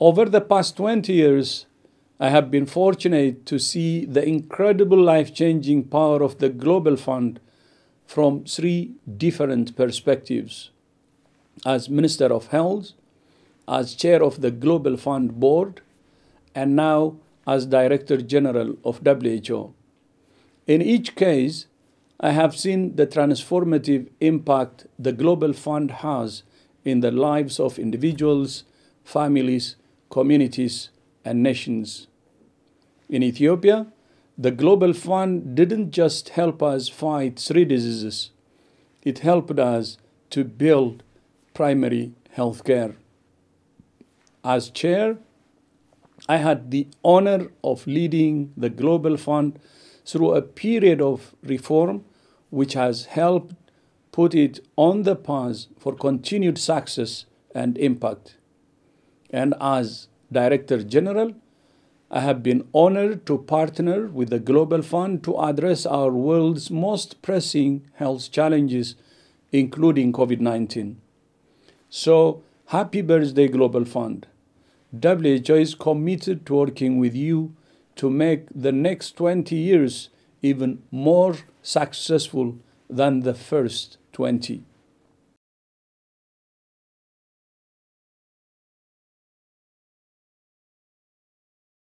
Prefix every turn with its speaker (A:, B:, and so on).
A: Over the past 20 years, I have been fortunate to see the incredible life changing power of the Global Fund from three different perspectives as Minister of Health, as Chair of the Global Fund Board, and now as Director General of WHO. In each case, I have seen the transformative impact the Global Fund has in the lives of individuals, families, communities, and nations. In Ethiopia, the Global Fund didn't just help us fight three diseases, it helped us to build primary health care. As chair, I had the honor of leading the Global Fund through a period of reform which has helped put it on the path for continued success and impact. And as Director General, I have been honored to partner with the Global Fund to address our world's most pressing health challenges, including COVID 19. So, happy birthday, Global Fund. WHO is committed to working with you to make the next 20 years even more successful than the first 20.